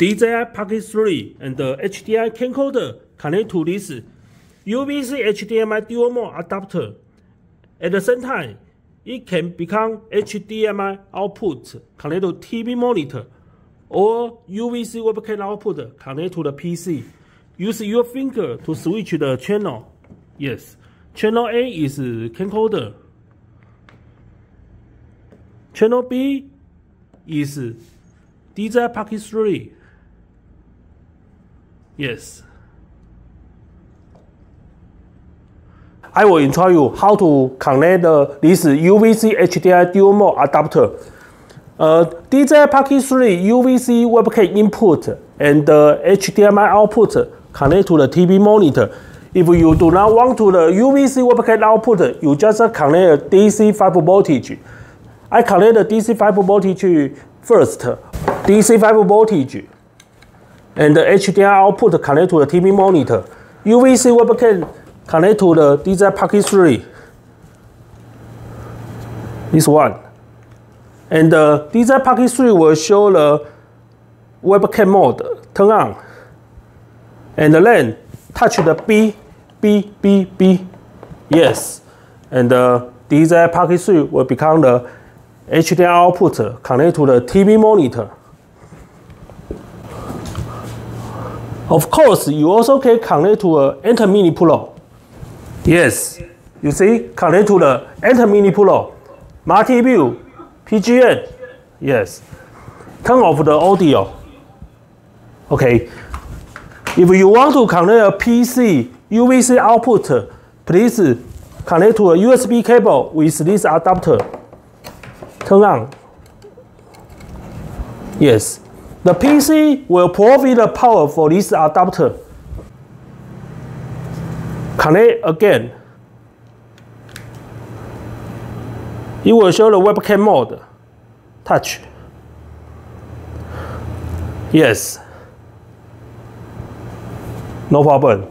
DJI Pocket 3 and the HDMI camcorder connect to this UVC HDMI dual mode adapter. At the same time, it can become HDMI output connect to TV monitor or UVC webcam output connect to the PC. Use your finger to switch the channel. Yes, channel A is camcorder. Channel B is DJI Pocket 3. Yes. I will instruct you how to connect this UVC HDMI dual mode adapter. Uh, DJI Pocket 3 UVC webcam input and the HDMI output connect to the TV monitor. If you do not want to the UVC webcam output, you just connect DC 5 voltage. I connect the DC 5 voltage first. DC 5 voltage and the HDMI output connect to the TV monitor. UVC webcam connect to the DJI Pocket 3. This one. And the DJI Pocket 3 will show the webcam mode turn on. And then touch the B, B, B, B. Yes. And the DJI Pocket 3 will become the HDMI output connect to the TV monitor. Of course, you also can connect to a ATEM Mini Pro. Yes, you see, connect to the ATEM Mini Pro, multi-view, PGM. Yes, turn off the audio. Okay, if you want to connect a PC UVC output, please connect to a USB cable with this adapter turn on. Yes, the PC will provide the power for this adapter. Connect again. It will show the webcam mode. Touch. Yes. No problem.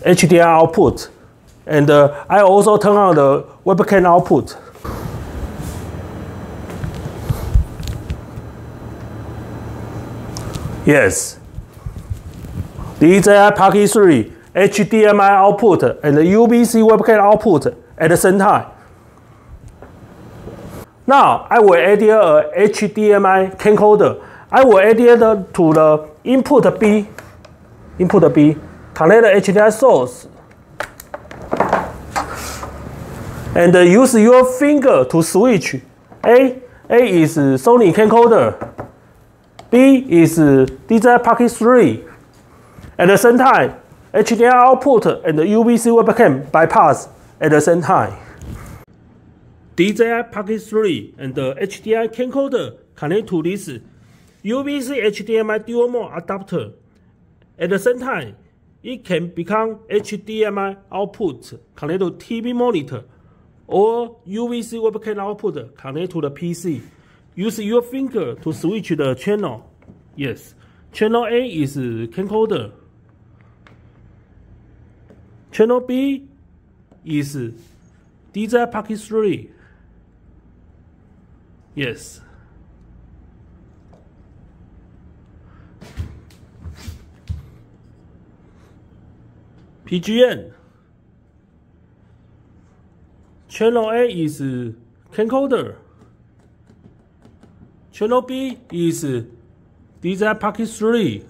HDMI output. And uh, I also turn on the webcam output. Yes. DJI Pocket 3 HDMI output and the UVC webcam output at the same time. Now I will add a HDMI camcorder. I will add it to the input B. Input B. Connect the HDMI source. And uh, use your finger to switch. A. A is Sony camcorder. B is DJI Pocket 3. At the same time, HDMI output and UVC webcam bypass at the same time. DJI Pocket 3 and the HDMI camcorder connect to this UVC HDMI dual mode adapter. At the same time, it can become HDMI output connect to TV monitor or UVC webcam output connect to the PC. Use your finger to switch the channel. Yes, channel A is camcorder. Channel B is DJI Pocket 3. Yes. PGM. Channel A is camcorder. Channel B is DJI Pocket 3.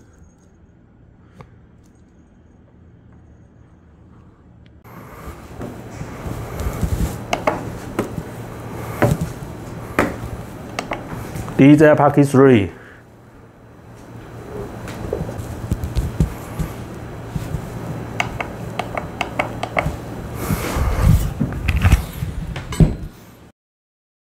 DJI Pocket 3.